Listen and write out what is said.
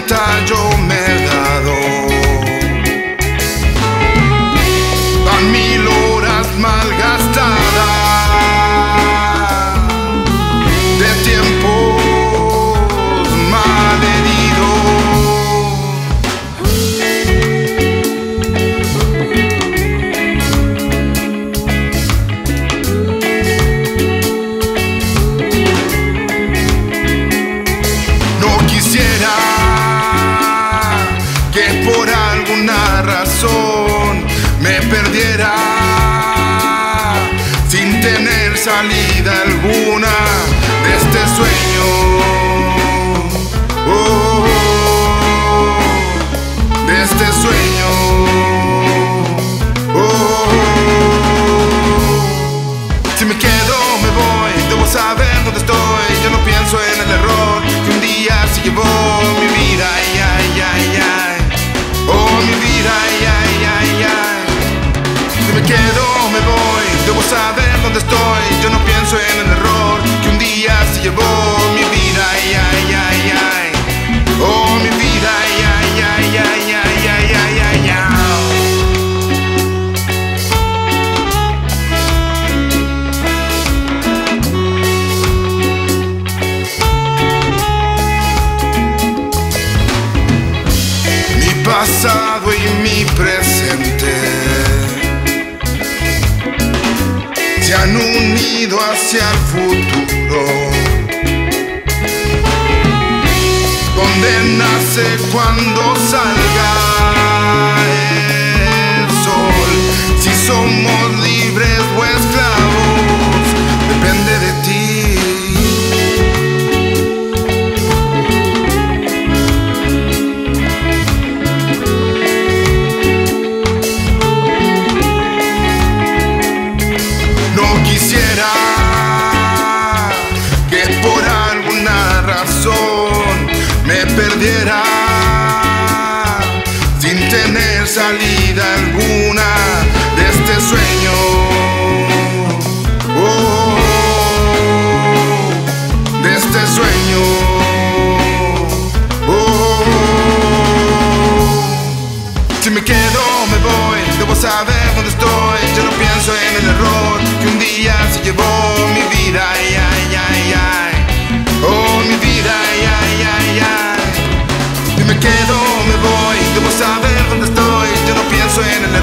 vintage salida alguna de este sueño. Oh, oh, oh, de este sueño. Oh, oh. Si me quedo, me voy, debo saber dónde estoy. Yo no pienso en el error que un día se llevó mi vida. Ay, ay, ay, ay. Oh, mi vida, ay, ay, ay, ay. Si me quedo, me voy, debo saber pasado y mi presente se han unido hacia el futuro. Donde nace cuando salga salida alguna de este sueño. Oh, de este sueño. oh. Si me quedo, me voy, debo saber dónde estoy. Yo no pienso en el error que un día se llevó mi vida. Y saying